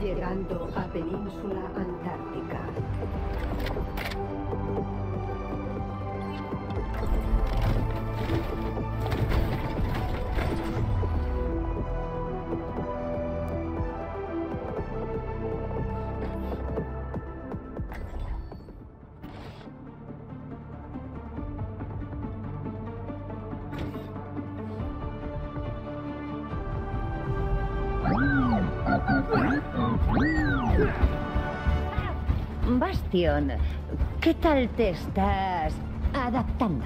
Llegando a Península Antártica. ¿Qué tal te estás adaptando?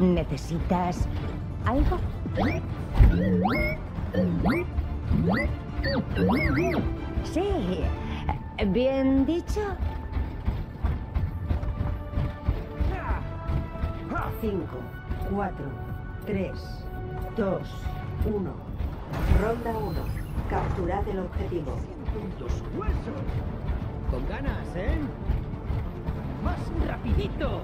¿Necesitas algo? Sí, bien dicho. 5, 4, 3, 2, 1. Ronda 1. Capturad el objetivo. ¡Puntos huesos! Con ganas, ¿eh? ¡Más rapidito!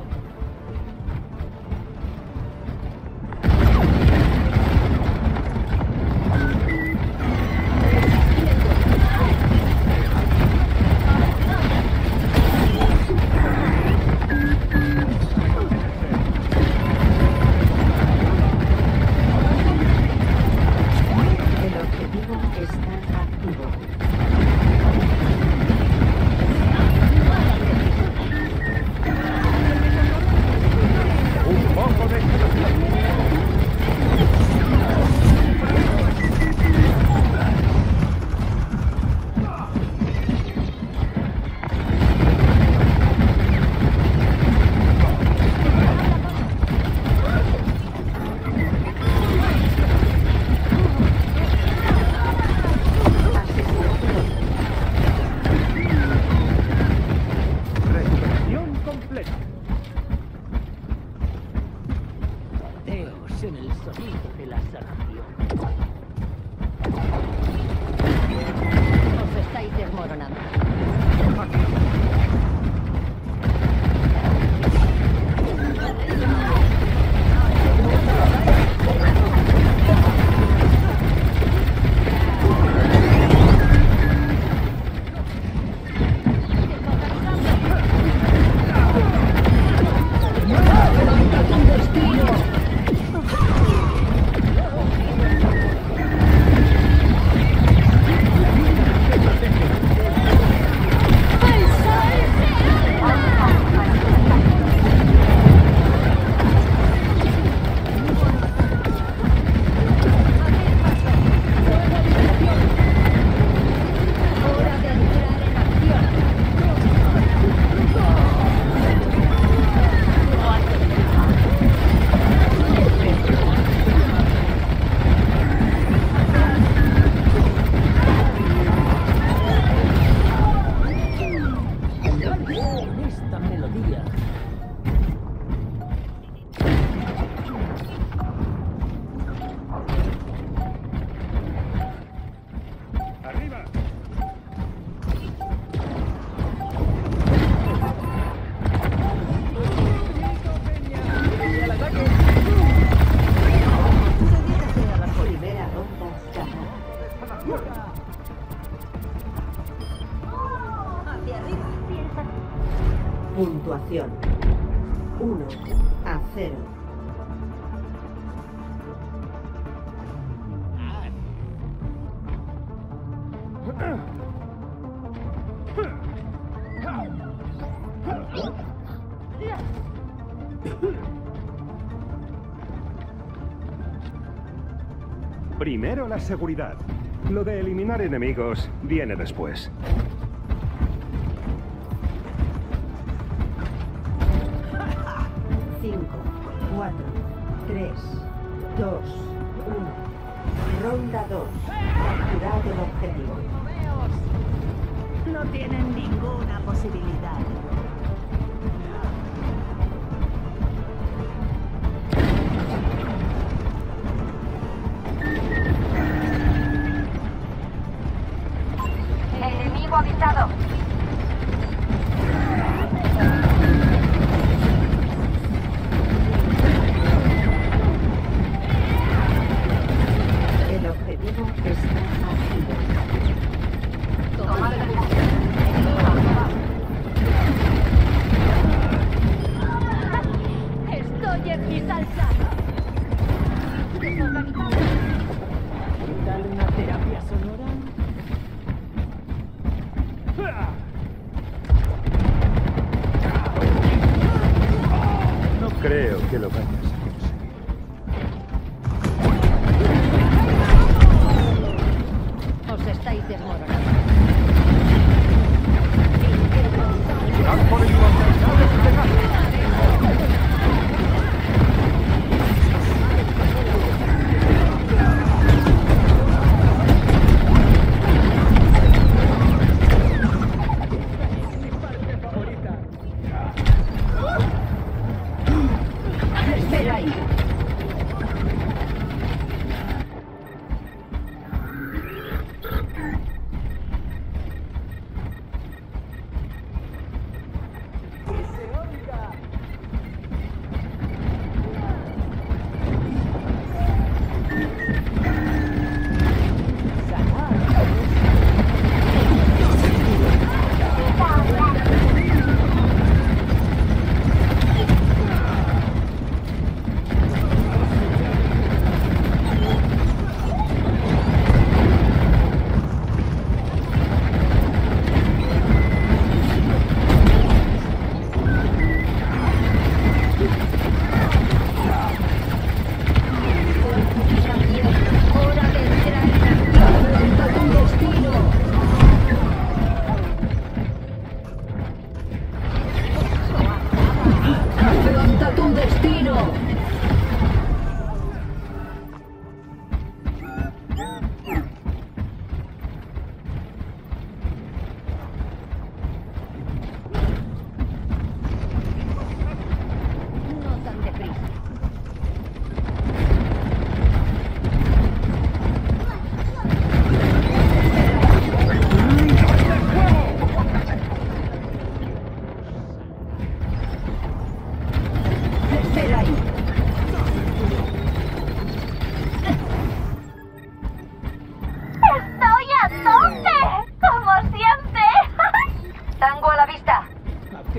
El objetivo está activo. Con esta melodía. Primero la seguridad. Lo de eliminar enemigos viene después. Cinco, cuatro, tres, dos, uno. Ronda 2. Capturad el objetivo. Tienen ninguna posibilidad.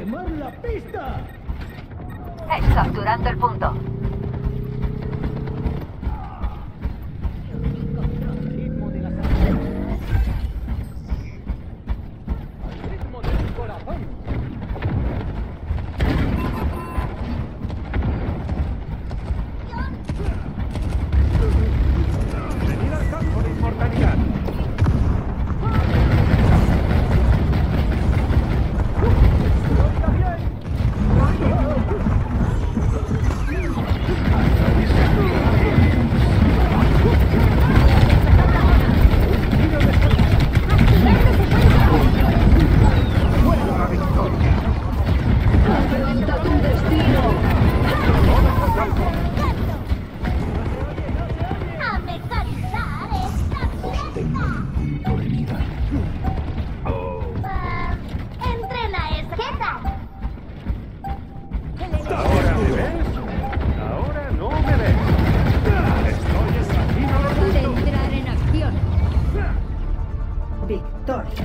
Quemar la pista! Capturando el punto. Asesino